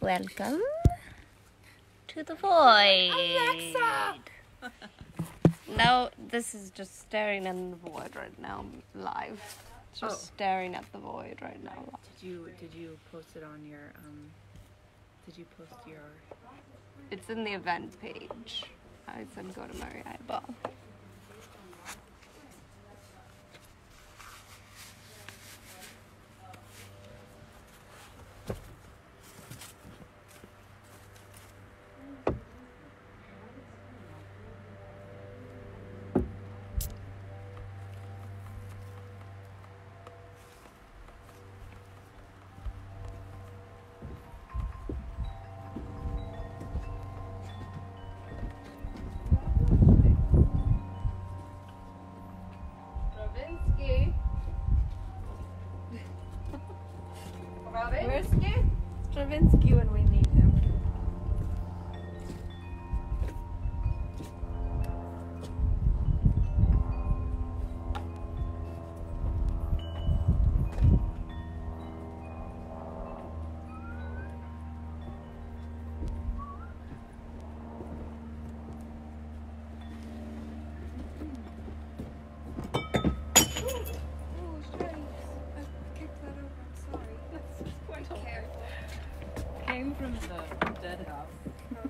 Welcome to the void. Alexa! No, this is just staring at the void right now, live. It's just Oh. staring at the void right now. Did you did you post it on your um? Did you post your? It's in the event page. I said go to Mary Eyeball. Came from the dead house.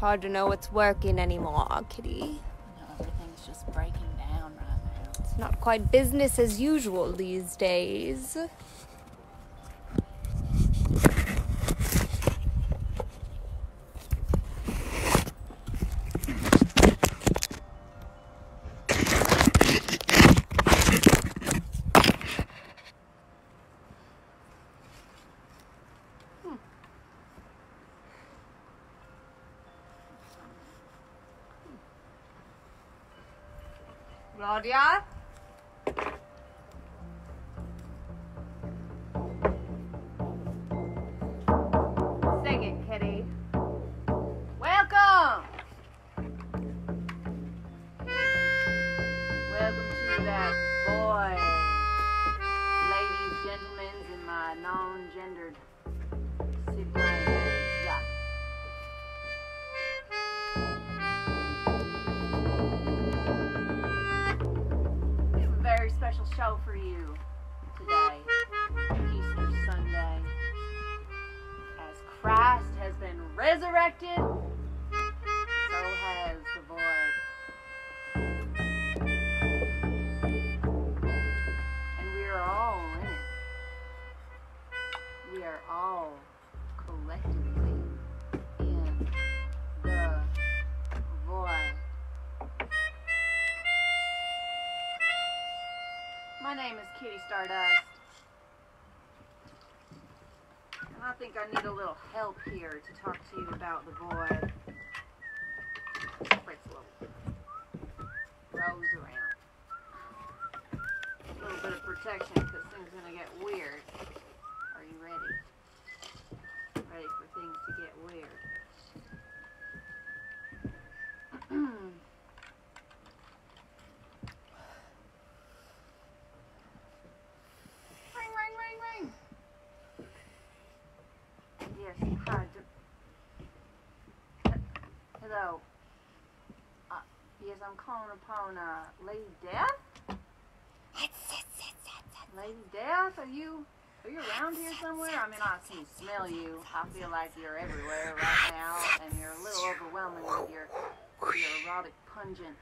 Hard to know what's working anymore, Kitty. No, everything's just breaking down right now. It's not quite business as usual these days. Kitty Stardust. And I think I need a little help here to talk to you about the void. Fritz little rose around a little bit of protection because things are gonna get weird. Are you ready? Ready for things to get weird? ring, ring, ring, ring. Yes, hi. Hello. Uh, yes, I'm calling upon uh, Lady Death. Lady Death, are you are you around here somewhere? I mean, I can smell you. I feel like you're everywhere right now, and you're a little overwhelming with your your erotic, pungent.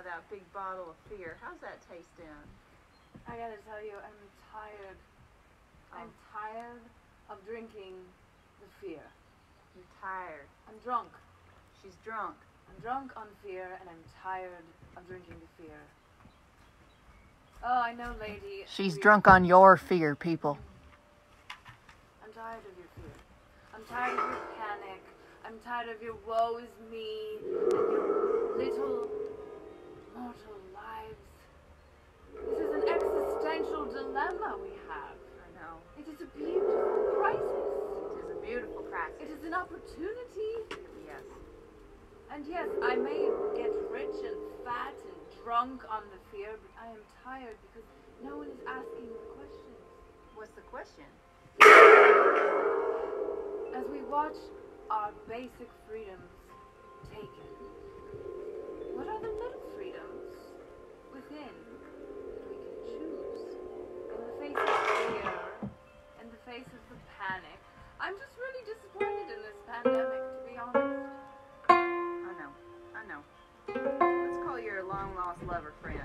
Drinking that big bottle of fear. How's that tasting? I gotta tell you, I'm tired. Oh. I'm tired of drinking the fear. You're tired. I'm drunk. She's drunk. I'm drunk on fear, and I'm tired of drinking the fear. Oh, I know, lady. She's we- drunk on your fear, people. I'm tired of your fear. I'm tired of your panic. I'm tired of your woe is me and your little mortal lives. This is an existential dilemma we have. I know. It is a beautiful crisis. It is a beautiful crisis. It is an opportunity. Yes. And yes, I may get rich and fat and drunk on the fear, but I am tired because no one is asking the questions. What's the question? As we watch our basic freedoms taken, what are the little within that we can choose? In the face of fear, in the face of the panic, I'm just really disappointed in this pandemic, to be honest. I know. I know. Let's call your long lost lover friend.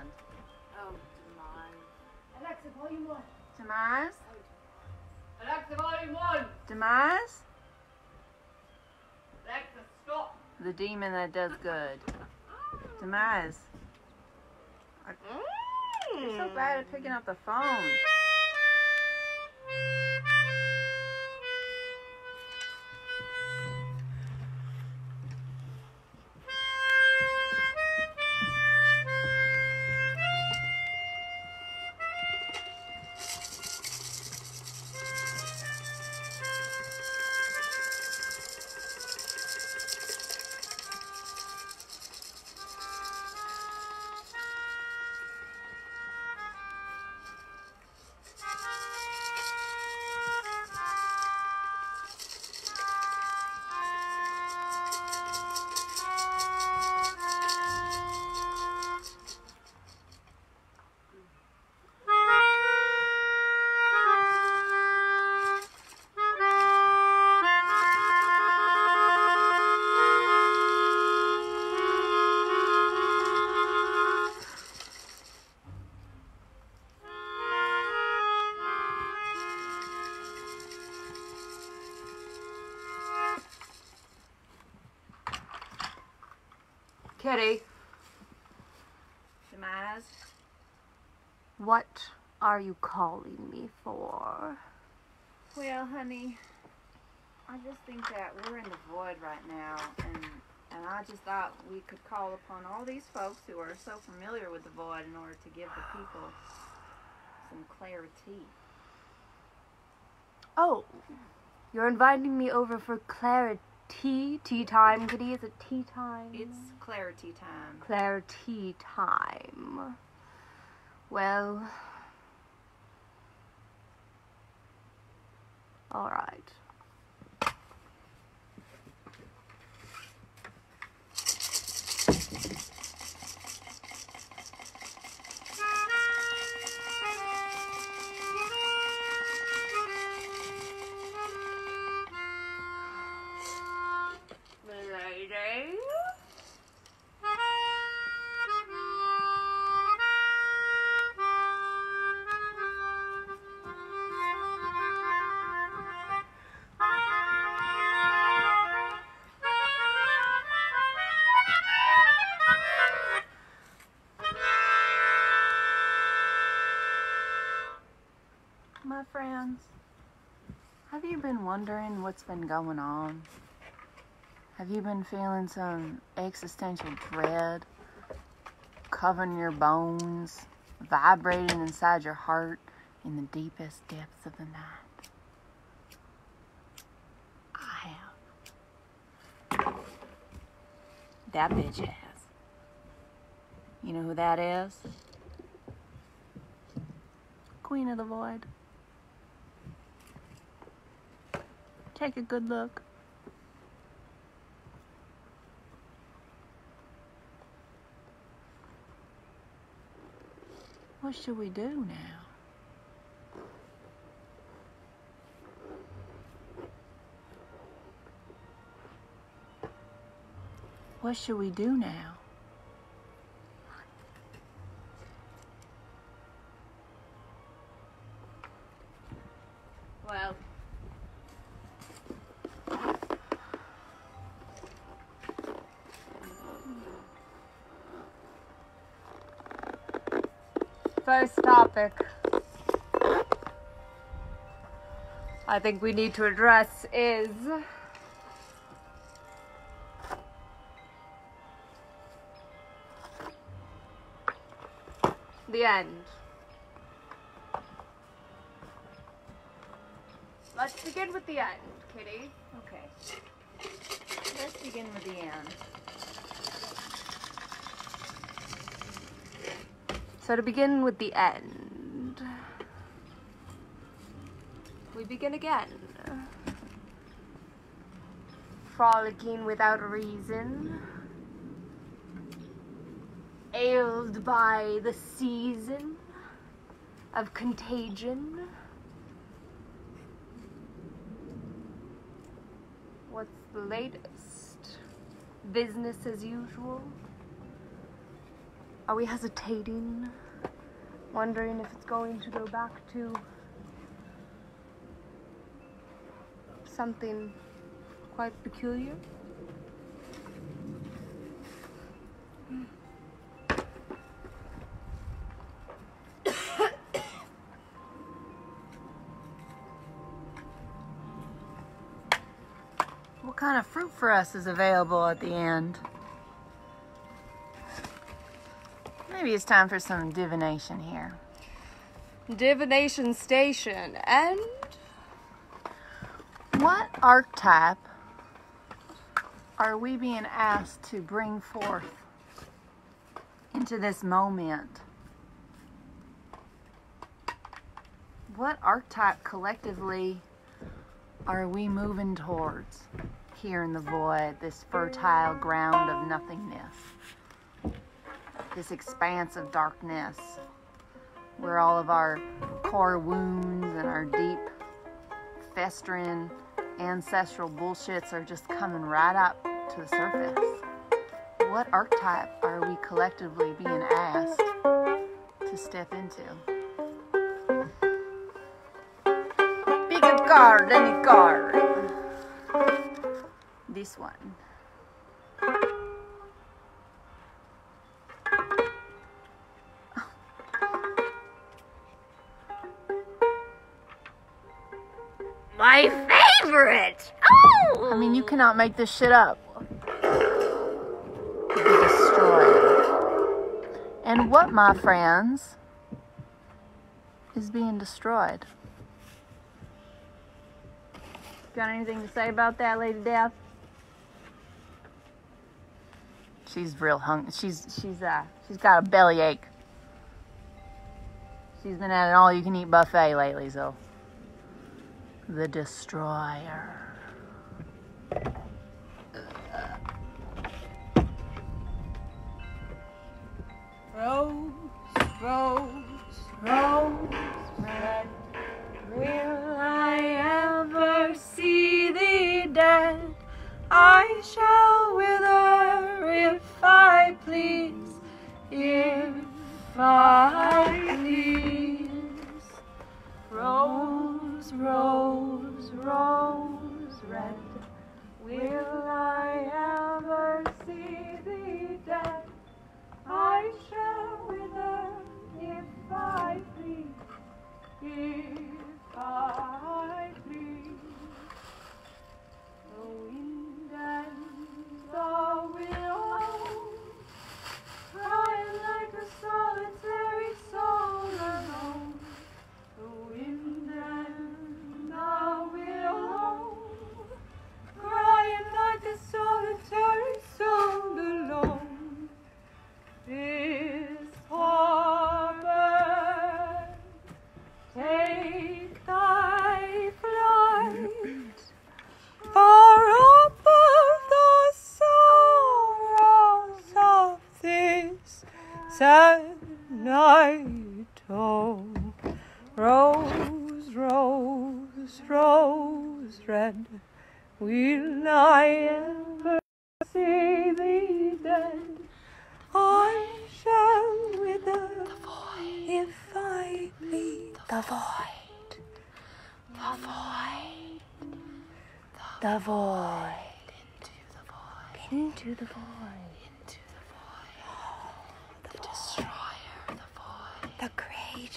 Oh, Demeyes. Alexa, volume one. Demeyes? Oh, Alexa, volume one. Demeyes? Alexa, stop. The demon that does good. Demeyes. You're so bad at picking up the phone. Kitty. Demeyes? What are you calling me for? Well, honey, I just think that we're in the void right now, and and I just thought we could call upon all these folks who are so familiar with the void in order to give the people some clarity. Oh, you're inviting me over for clarity. Tea tea time, Kitty. Is it tea time? It's clarity time. clarity time. Well, all right. Wondering what's been going on? Have you been feeling some existential dread covering your bones, vibrating inside your heart in the deepest depths of the night? I have. That bitch has. You know who that is? Queen of the Void. Take a good look. What should we do now? What should we do now? Well, First topic I think we need to address is the end. Let's begin with the end, Kitty. Okay. Let's begin with the end. So to begin with the end, begin again. Frolicking without reason, ailed by the season of contagion. What's the latest? Business as usual? Are we hesitating? Wondering if it's going to go back to something quite peculiar? What kind of fruit for us is available at the end? Maybe it's time for some divination here. Divination Station and What archetype are we being asked to bring forth into this moment? What archetype collectively are we moving towards here in the void, this fertile ground of nothingness, this expanse of darkness, where all of our core wounds and our deep, festering ancestral bullshits are just coming right up to the surface? What archetype are we collectively being asked to step into? Pick a card, any card. This one. Cannot make this shit up. Be destroyed. And what, my friends, is being destroyed? Got anything to say about that, Lady Death? She's real hung. She's she's uh she's got a bellyache. She's been at an all-you-can-eat buffet lately, so the destroyer. Rose, rose red. Will I ever see thee dead? I shall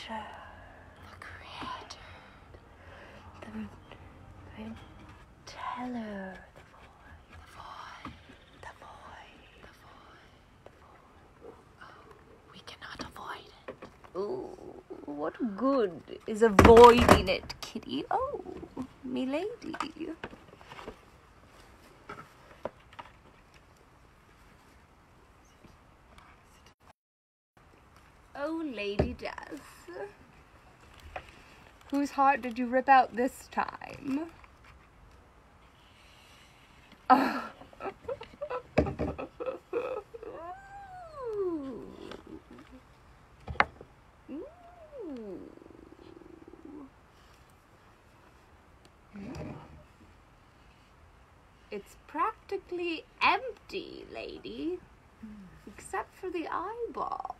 creator. The creator. The, the teller. The void. The void. The void. The void. Oh, we cannot avoid it. Oh, what good is avoiding it, kitty? Oh, me lady. Oh, Lady Death. Heart did you rip out this time? Oh. It's practically empty, lady. Except for the eyeball.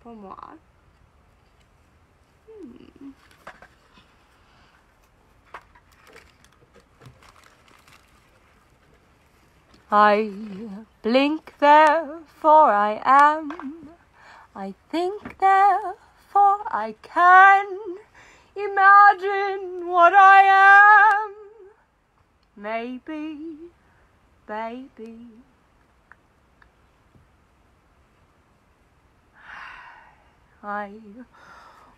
Pour moi. I blink, therefore I am. I think, therefore I can imagine what I am. Maybe, baby. I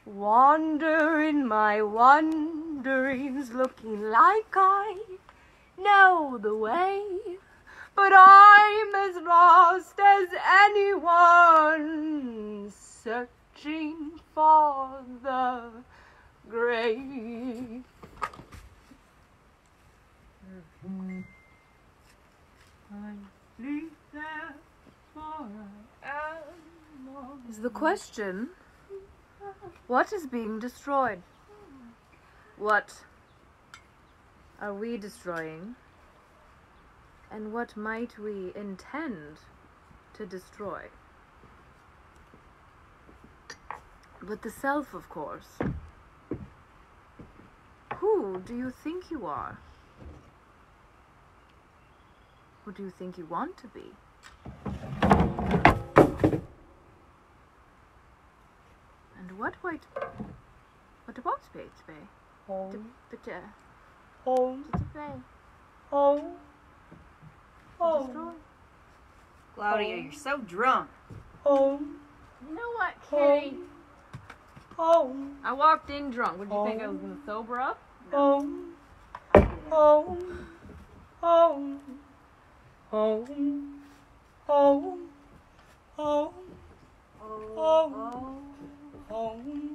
wander in my wanderings looking like I know the way. But I'm as lost as anyone searching for the grave. Is the question what is being destroyed? What are we destroying? And what might we intend to destroy? But the self, of course. Who do you think you are? Who do you think you want to be? And what might what about space be? home, home, to play, home, to home, destroy. Glaudia, you're so drunk. home, You know what, Kitty? home, I walked in drunk. What did you think I was gonna sober up? home, home, home, home, home, home, home, home, home,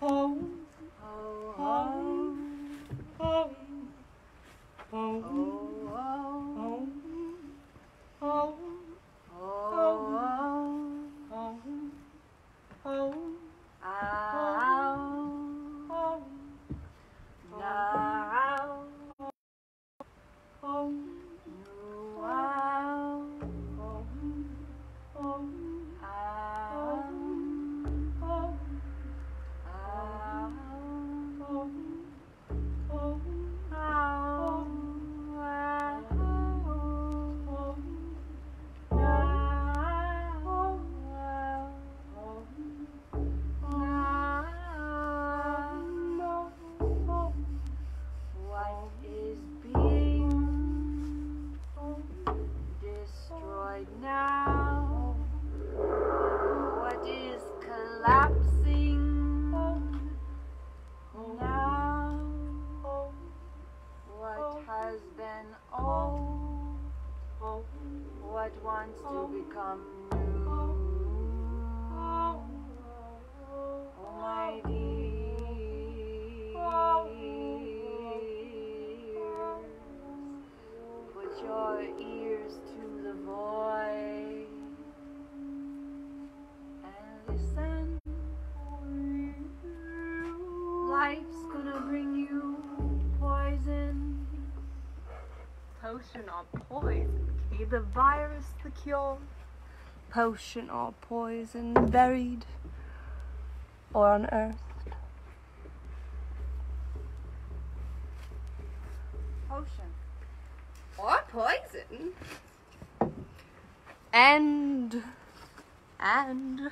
home, home, home, home, Oh. Oh. What wants to oh. become new? Oh my dears, put your ears Potion or poison? Kitty, the virus, the cure? Potion or poison? Buried or unearthed? Potion. Or poison? And. And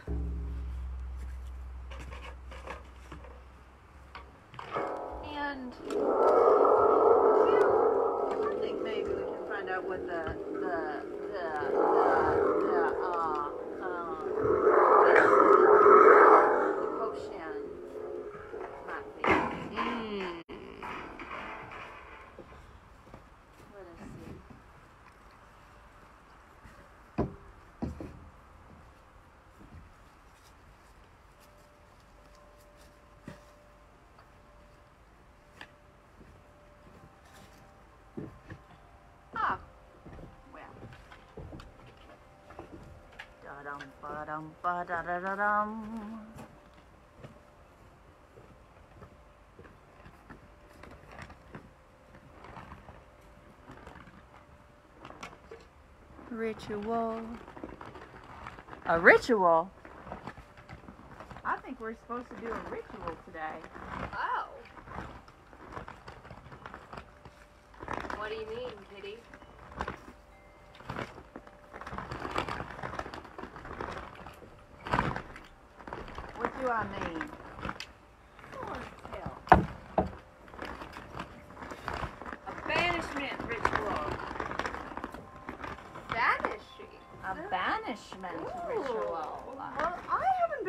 ba-dum, ba-da-da-da-dum. Ritual. A ritual? I think we're supposed to do a ritual today. Oh. What do you mean, Kitty? What do I mean? A banishment ritual. Banishing. A banishment ritual. Well, I haven't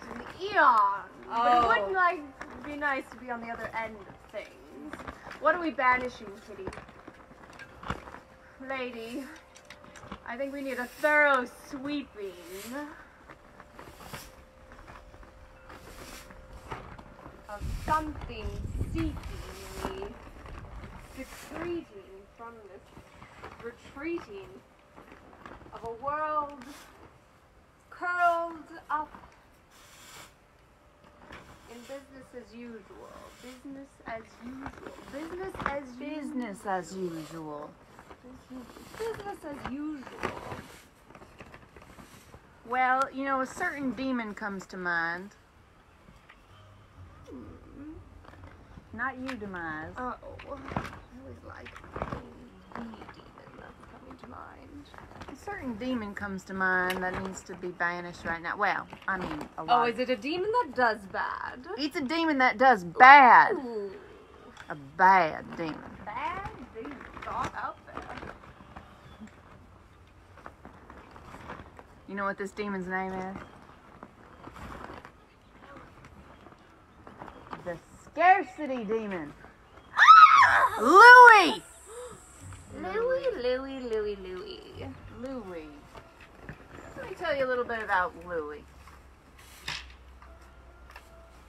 banished in eons. But Oh. it wouldn't oh. like be nice to be on the other end of things. What are we banishing, Kitty? Lady, I think we need a thorough sweeping. Of something seeking, secreting from this retreating of a world curled up in business as usual. Business as usual. Business as usual. As usual. Business as usual. Well, you know, a certain demon comes to mind. Mm-hmm. Not you, Demeyes. Oh, I always like coming to mind. A certain demon comes to mind that needs to be banished right now. Well, I mean, a Oh, is it a demon that does bad? It's a demon that does bad. Ooh, A bad demon. bad demon thought out there. You know what this demon's name is? The scarcity demon. Ah! Louis! Louie, Louie, Louie, Louie. Louis. Let me tell you a little bit about Louis.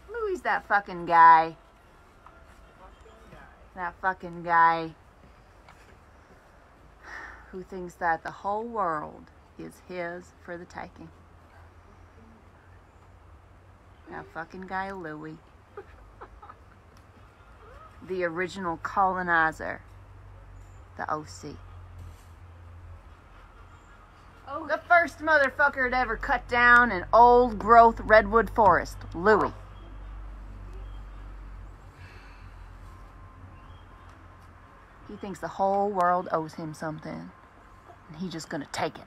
Louis's that fucking guy. That fucking guy who thinks that the whole world is his for the taking. That fucking guy, Louis. The original colonizer. The OC. Oh, The first motherfucker to ever cut down an old growth redwood forest, Louis. He thinks the whole world owes him something, and he's just gonna take it.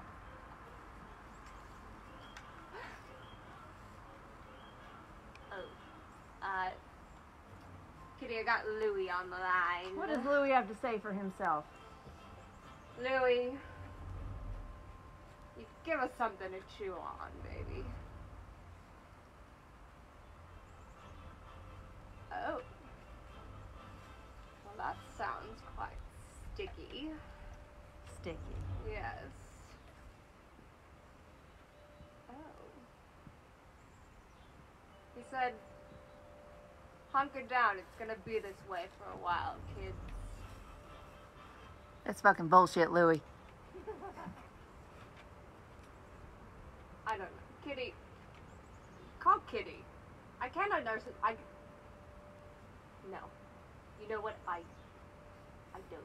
uh, Kitty, I got Louie on the line. What does Louis have to say for himself? Louie, you give us something to chew on, baby. Oh. Well, that sounds quite sticky. Sticky. Yes. Oh. He said, hunker down. It's gonna be this way for a while, kids. That's fucking bullshit, Louis. I don't know. Kitty. Call Kitty. I can't it. I. No. You know what? I. I don't.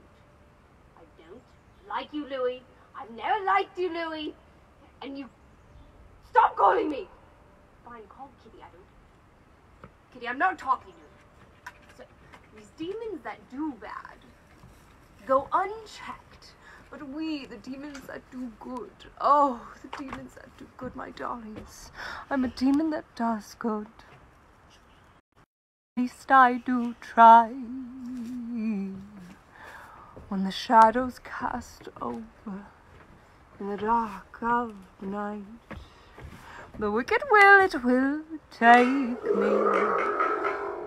I don't like you, Louis. I've never liked you, Louis. And you. Stop calling me! Fine, call Kitty. I don't. Kitty, I'm not talking to you. So, these demons that do bad go unchecked. But we, the demons that do good, oh, the demons that do good, my darlings. I'm a demon that does good. At least I do try. When the shadows cast over in the dark of night, the wicked will it will take me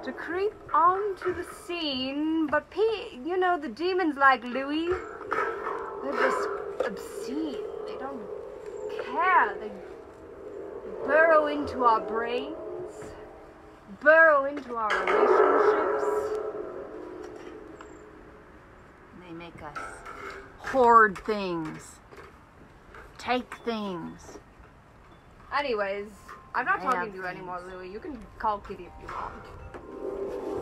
to creep onto the scene. But P, you know, the demons like Louis, they're just obscene. They don't care. They burrow into our brains, burrow into our relationships. They make us hoard things, take things. Anyways, I'm not talking to you anymore, Louis. You can call Kitty if you want.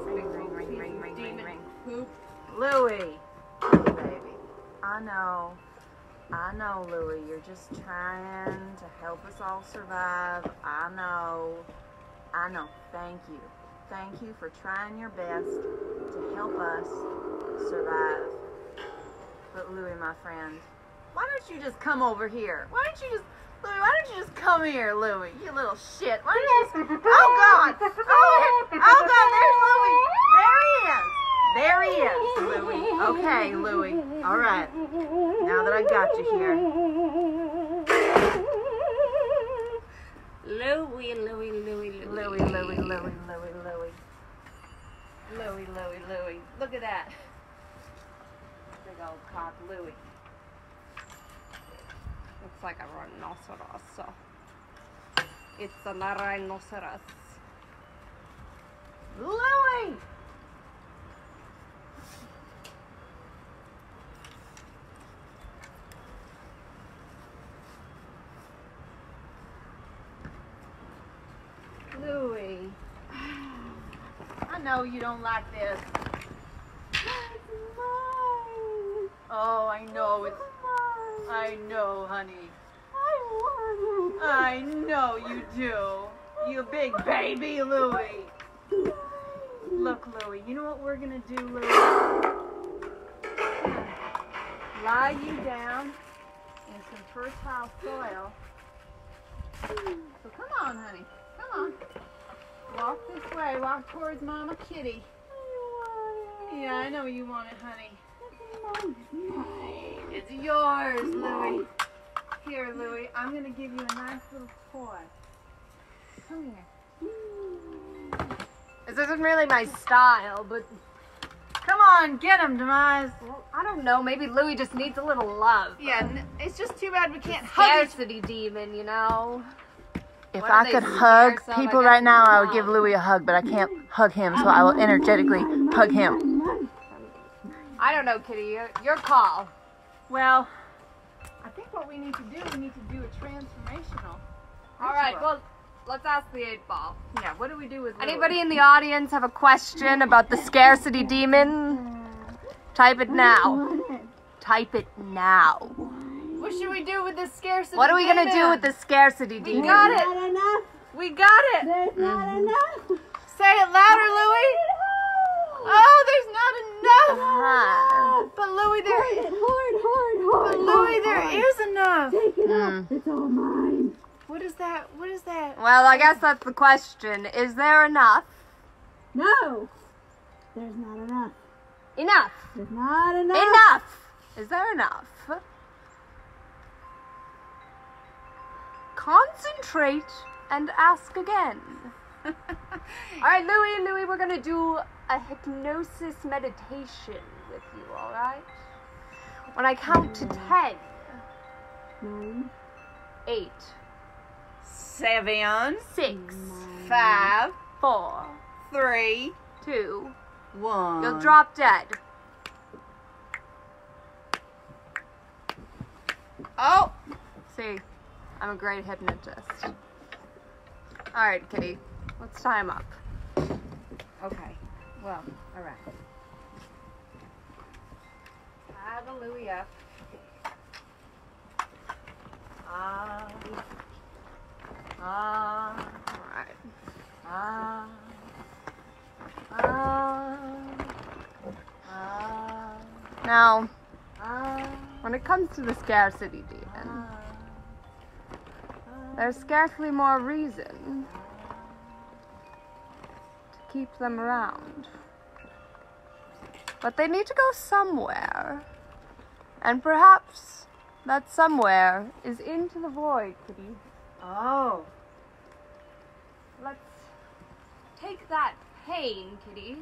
Ring, ring, ring, ring, ring, ring, ring. poop. Louie, Louie, baby. I know, I know, Louie. You're just trying to help us all survive. I know, I know. Thank you, thank you for trying your best to help us survive. But Louie, my friend, why don't you just come over here? Why don't you just, Louie? Why don't you just come here, Louie? You little shit. Why don't you just? Oh God! Oh, oh God! There's Louie. There he is. There he is, Louie. Okay, Louie. All right. Now that I got you here. Louis, Louis, Louis, Louis. Louie, Louie, Louie, Louie, Louie. Louie, Louie, Louie. Look at that. Big old cock Louie. Like a rhinoceros. So it's a rhinoceros. Louie! Louie. I know you don't like this. Oh, I know it's. I know, honey. I want you. I know you do. You big baby, Louie. Look, Louie, you know what we're gonna do, Louie? Lie you down in some fertile soil. So come on, honey. Come on. Walk this way. Walk towards Mama Kitty. Yeah, I know you want it, honey. It's yours, Louie. Here, Louie. I'm gonna give you a nice little toy. Come here. This isn't really my style, but Come on, get him, Demeyes. well, I don't know. Maybe Louis just needs a little love. Yeah, it's just too bad we can't hug each Scarcity demon, you know. If What I could hug of? People right now, I would give Louis a hug, but I can't hug him, so I will energetically hug him. I don't know, Kitty. Your, your call. Well, I think what we need to do, we need to do a transformational. All right. Well, let's ask the eight ball. yeah, what do we do with Louie? Anybody in the audience have a question about the scarcity demon? Type it now. Type it now. What should we do with this scarcity? What are we gonna do with the scarcity demon? We got it. We got it. There's not mm-hmm. enough. Say it louder, Louie. Oh, there's not enough. Uh-huh. But Louie, there, Hoard, hoard, but hoard, Louie, hoard, there hoard. is enough. Take it Mm. up. It's all mine. What is that? What is that? Well, I guess that's the question. Is there enough? No. There's not enough. Enough. There's not enough. Enough. Is there enough? Concentrate and ask again. All right, Louie, Louie, we're gonna do a hypnosis meditation with you. All right. When I count to ten, Nine, eight, Seven, six, five, four, three, two, one. you'll drop dead. Oh, See, I'm a great hypnotist. All right, Kitty, let's tie him up. okay. Well, all right. Hallelujah. Ah. Ah. Alright. Ah. Ah. Ah. Now, Ah. when it comes to the scarcity demon, there's scarcely more reason keep them around. But they need to go somewhere. And perhaps that somewhere is into the void, Kitty. Oh. Let's take that pain, Kitty.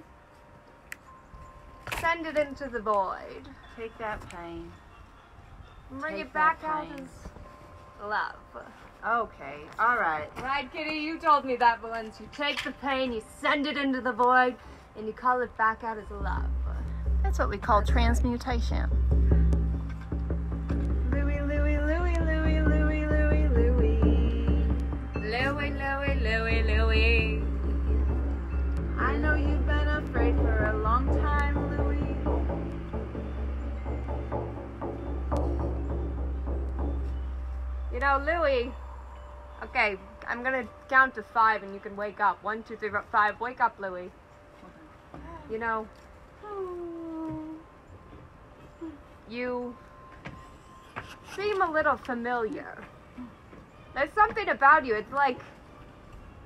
Send it into the void. Take that pain. Bring Take it back out pain. as love. Okay. All right. Right, Kitty, you told me that once. You take the pain, you send it into the void, and you call it back out as love. That's what we call transmutation. Louie, Louie, Louie, Louie, Louie, Louie, Louie. Louie, Louie, Louie, Louie. I know you've been afraid for a long time, Louie. You know, Louie. Okay, I'm gonna count to five and you can wake up. One, two, three, four, five. Wake up, Louie. You know, you seem a little familiar. There's something about you. It's like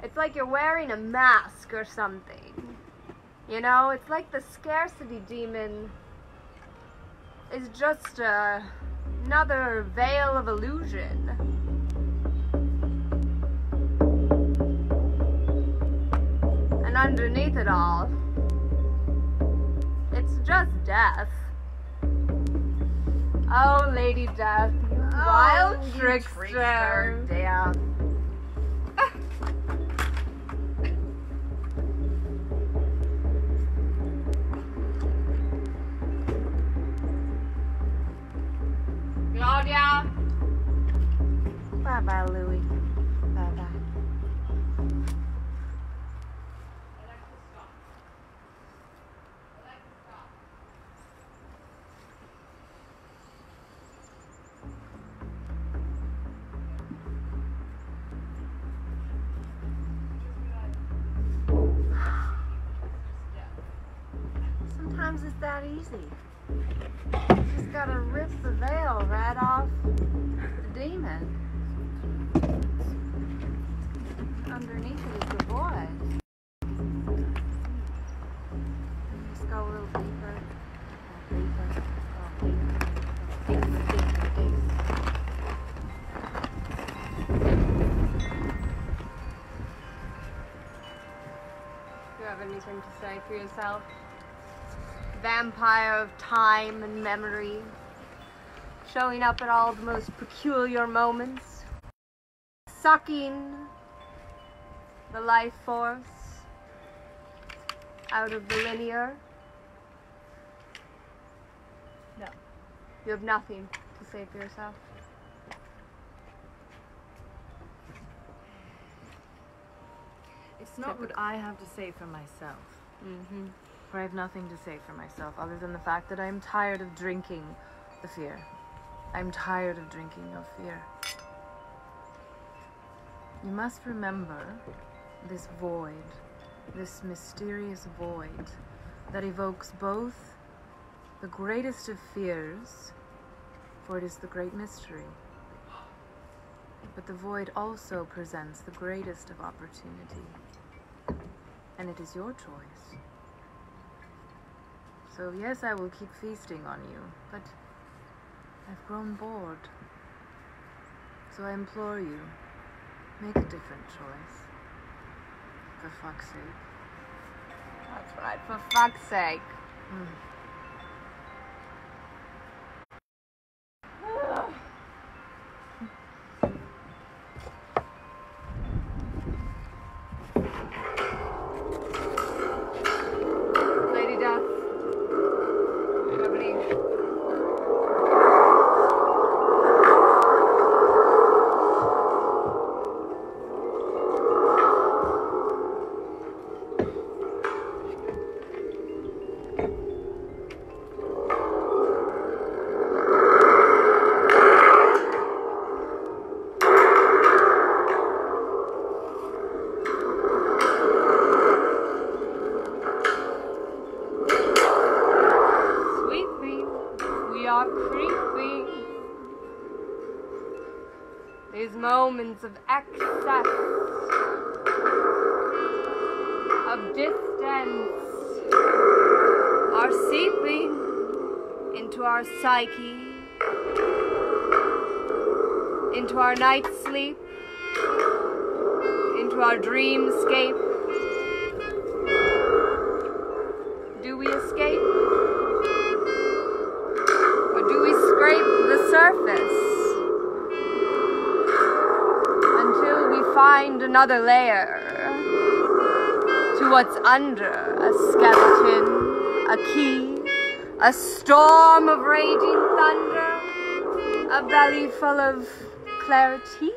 it's like you're wearing a mask or something. You know, it's like the scarcity demon is just uh, another veil of illusion. And underneath it all, it's just death. Oh, Lady Death, you wild Oh, you trickster. Death. Glaudia! Bye bye, Louie. You have anything to say for yourself? Vampire of time and memory, showing up at all the most peculiar moments, sucking the life force out of the linear. No. You have nothing to say for yourself. It's not what I have to say for myself. Mm-hmm. For I have nothing to say for myself other than the fact that I am tired of drinking the fear. I'm tired of drinking your fear. You must remember this void, this mysterious void that evokes both the greatest of fears, for it is the great mystery, but the void also presents the greatest of opportunity, and it is your choice. So, yes, I will keep feasting on you, but I've grown bored. So I implore you, make a different choice. For fuck's sake. That's right, for fuck's sake. Lady what's under a skeleton, a key, a storm of raging thunder, a belly full of clarity?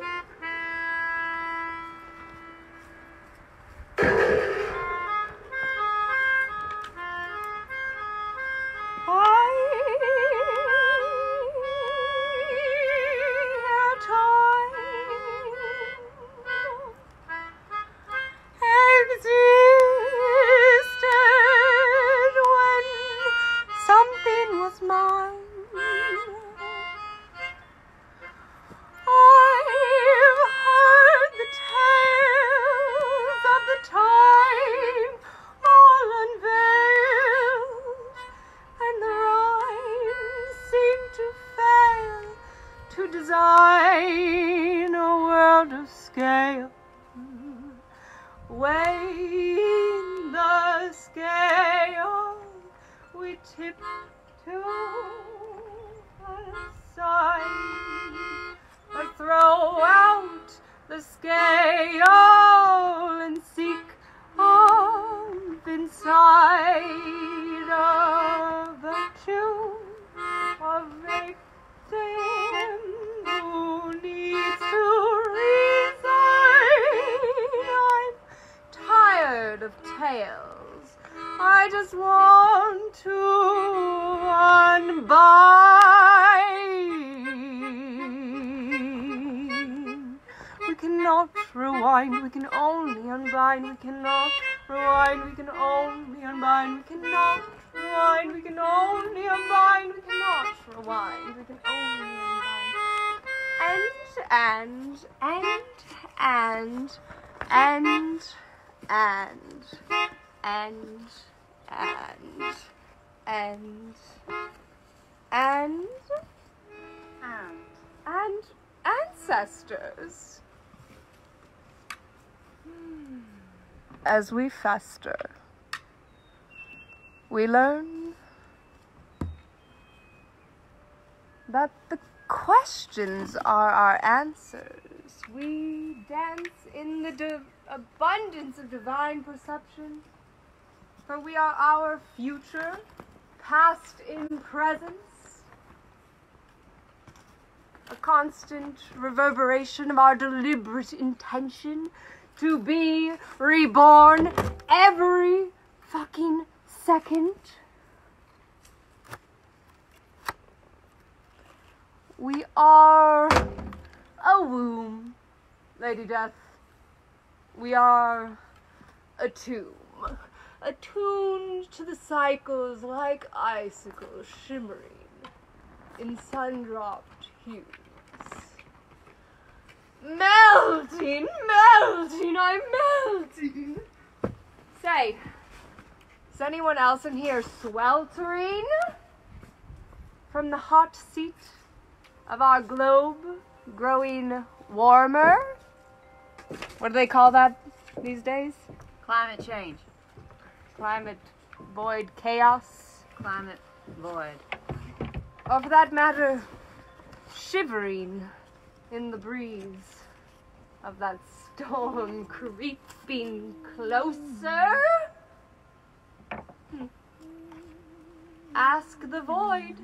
Cannot rewind, we can only unbind. We cannot rewind, we can only unbind. We cannot rewind, we can only unbind. We cannot rewind, we can only unbind. And, and, and, and, and, and, and, and, and, and, and ancestors. As we fester, we learn that the questions are our answers. We dance in the abundance of divine perception, for we are our future, past in presence, a constant reverberation of our deliberate intention to be reborn every fucking second. We are a womb, Lady Death. We are a tomb, attuned to the cycles like icicles shimmering in sun-dropped hues. Melting, melting, I'm melting. Say, is anyone else in here sweltering from the hot seat of our globe growing warmer? What do they call that these days? Climate change. Climate void chaos? Climate void. Or for that matter, shivering in the breeze of that storm creeping closer? Hmm. Ask the void.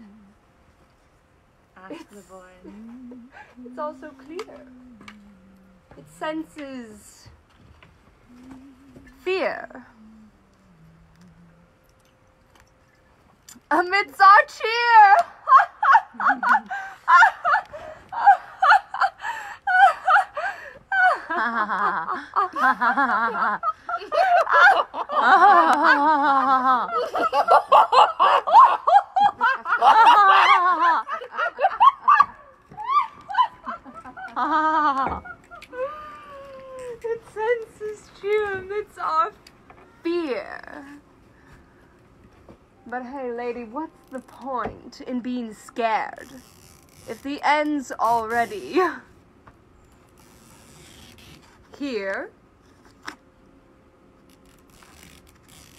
Ask the void. It's also clear. It senses fear. Amidst our cheer! it senses June that's off fear. But hey, lady, what's the point in being scared if the end's already? Here.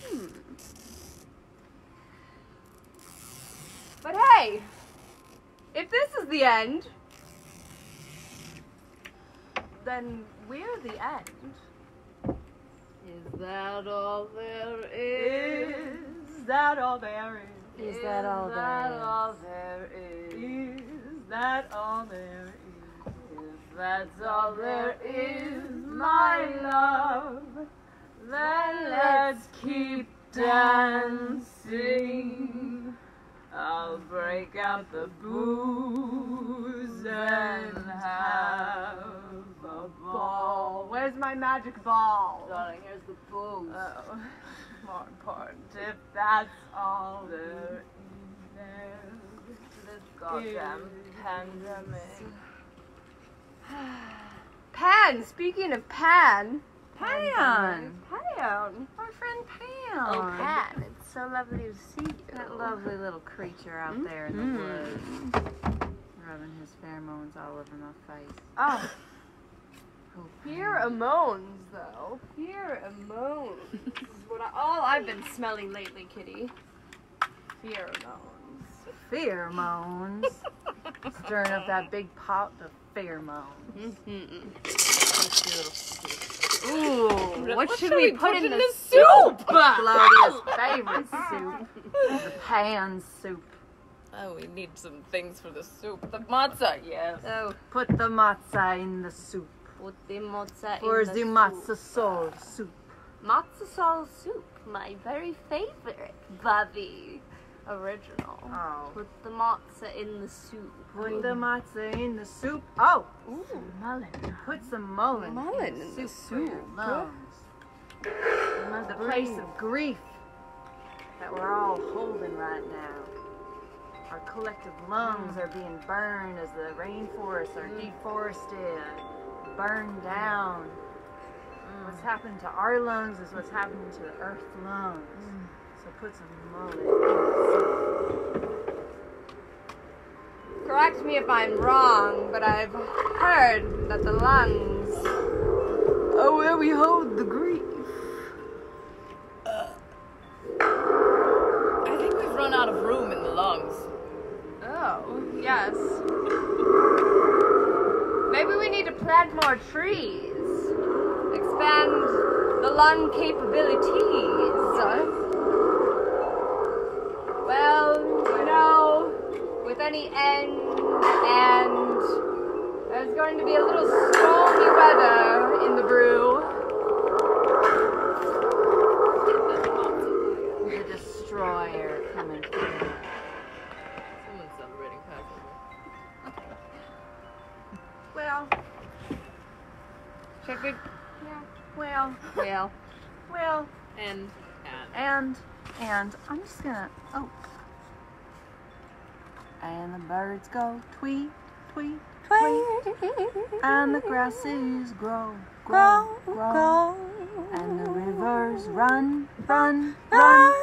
Hmm. But hey, if this is the end, then we're the end. Is that all there is? Is that all there is? Is that all there is? all there is? Is that all there is? That's all there is, my love, then let's keep dancing. I'll break out the booze and have a ball. Where's my magic ball? Darling, here's the booze. Oh, more important if that's all there is. This goddamn pandemic. Pan, speaking of Pan. Pan. Pan. Our friend Pam. Oh, Pan, it's so lovely to see you. That lovely little creature out there in the Mhm. woods. Rubbing his pheromones all over my face. Oh, Oh, pure moans though. Pure moans. is what I, all I've been smelling lately, Kitty. Pheromones. Pheromones. Stirring up that big pot of pheromones. Mm-hmm. Tasty little soup. Ooh, what, What should, should we we put, put in, in the the soup? Glaudia's favorite soup. The pan soup. Oh, we need some things for the soup. The matzah, yes. Oh, Put the matzah in the soup. put the matzah For in the the matzah soup. soul soup. Matzo salt soup, my very favorite, Bobby. Original. Oh. Put the matzah in the soup. Put the matzah in the soup. Oh, Ooh, mullein. Put some mullein, Mullein in in the the soup. your soup. The place of grief that we're all holding right now. Our collective lungs are being burned as the rainforests are mm. deforested, burned down. What's mm. happened to our lungs is what's happening to the earth lungs. Mm. So put some mullein in the. Correct me if I'm wrong, but I've heard that the lungs are where we hold the grief. I think we've run out of room in the lungs. Oh, yes. Maybe we need to plant more trees. Expand the lung capabilities. Any and there's going to be a little birds go tweet, tweet, tweet. And the grasses grow, grow, grow. And the rivers run, run, run.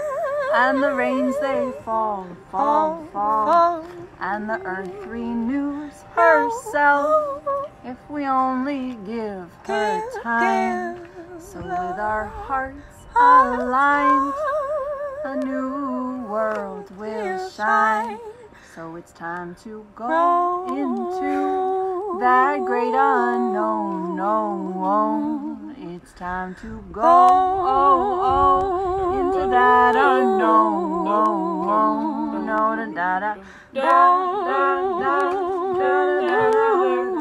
And the rains they fall, fall, fall. And the earth renews herself if we only give her time. So with our hearts aligned, a new world will shine. So it's time to go into that great unknown. known. It's time to go oh, oh, into that unknown. known. No, da, da, da, da, da, da, da, da, da, da,